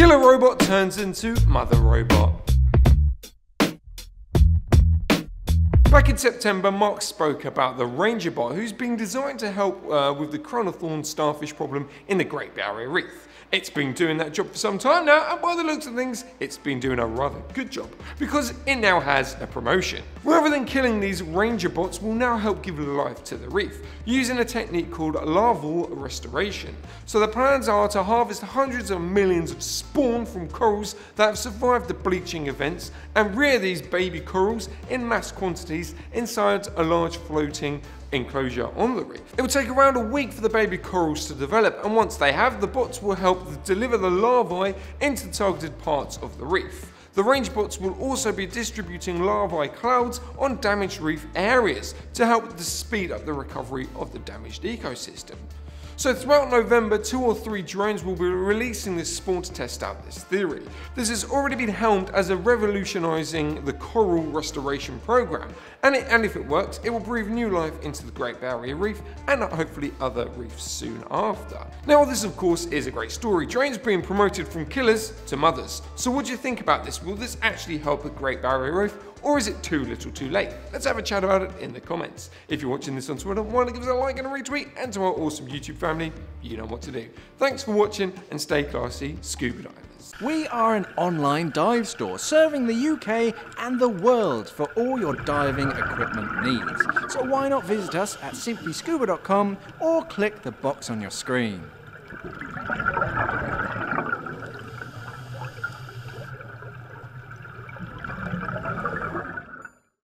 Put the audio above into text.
Killer robot turns into mother robot. Back in September, Mark spoke about the Ranger Bot, who's been designed to help uh, with the crown of thorns starfish problem in the Great Barrier Reef. It's been doing that job for some time now, and by the looks of things, it's been doing a rather good job, because it now has a promotion. Rather than killing these ranger bots will now help give life to the reef, using a technique called larval restoration. So the plans are to harvest hundreds of millions of spawn from corals that have survived the bleaching events, and rear these baby corals in mass quantities inside a large floating enclosure on the reef. It will take around a week for the baby corals to develop and once they have, the bots will help deliver the larvae into targeted parts of the reef. The range bots will also be distributing larvae clouds on damaged reef areas to help to speed up the recovery of the damaged ecosystem. So throughout November, two or three drones will be releasing this spawn to test out this theory. This has already been helmed as a revolutionising the coral restoration program, and, it, and if it works, it will breathe new life into the Great Barrier Reef and hopefully other reefs soon after. Now this of course is a great story, drones being promoted from killers to mothers. So what do you think about this? Will this actually help the Great Barrier Reef or is it too little too late? Let's have a chat about it in the comments. If you're watching this on Twitter, why not give us a like and a retweet? And to our awesome YouTube family, you know what to do. Thanks for watching and stay classy, scuba divers. We are an online dive store serving the UK and the world for all your diving equipment needs. So why not visit us at simplyscuba.com or click the box on your screen.